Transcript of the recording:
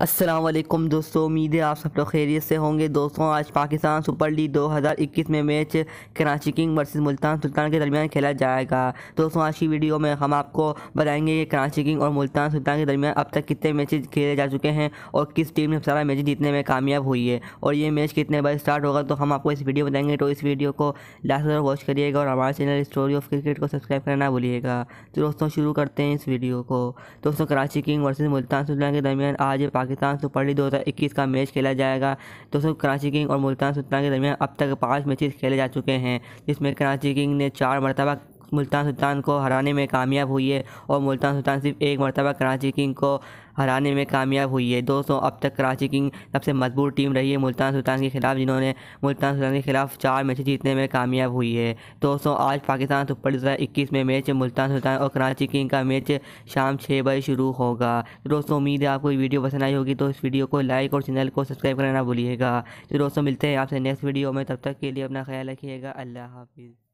السلام علیکم دوستو، امید ہے آپ سب لوگ خیریت سے ہوں گے۔ دوستوں آج پاکستان سپر لیگ دو ہزار اکیس میں match Karachi King versus Multan Sultan کے درمیان کھیلا جائے گا۔ دوستوں آج کی ویڈیو میں ہم آپ کو بتائیں گے کہ کراچی کنگ اور ملتان سلطان کے درمیان اب تک کتنے میچز کھیلے جا چکے ہیں اور کس ٹیم نے سارا میچ جیتنے میں کامیاب ہوئی ہے اور یہ میچ کتنے بجے سٹارٹ ہوگا تو ہم آپ کو اس ویڈیو بتائیں گے۔ تو اس ویڈیو کو لاسٹ واچ کریے گا اور ہمارے چینل اسٹوری آف کرکٹ کو سبسکرائب کرنا بھولیے گا۔ تو دوستوں شروع کرتے ہیں اس ویڈیو کو۔ دوستوں کراچی کنگ ورسز ملتان سلطان کے درمیان آج پاکستان سپر لیگ دو ہزار اکیس کا میچ کھیلا جائے گا۔ دوستوں کراچی کنگ اور ملتان سلطان کے درمیان اب تک پانچ میچز کھیلے جا چکے ہیں، جس میں کراچی کنگ نے چار مرتبہ ملتان سلطان کو ہرانے میں کامیاب ہوئی ہے اور ملتان سلطان صرف ایک مرتبہ کراچی کنگ کو ہرانے میں کامیاب ہوئی ہے۔ دوستوں اب تک کراچی کنگ سب سے مضبوط ٹیم رہی ہے ملتان سلطان کے خلاف، جنہوں نے ملتان سلطان کے خلاف چار میچ جیتنے میں کامیاب ہوئی ہے۔ دوستوں آج پاکستان سپر لیگ اکیس میں میچ ملتان سلطان اور کراچی کنگ کا میچ شام چھ بجے شروع ہوگا۔ دوستوں امید ہے آپ کو یہ ویڈیو پسند آئی ہوگی، تو اس ویڈیو کو لائک اور چینل کو سبسکرائب کرنا بھولیے گا۔ تو دوستوں ملتے ہیں آپ سے نیکسٹ ویڈیو میں، تب تک کے لیے اپنا خیال رکھیے گا۔ اللہ حافظ۔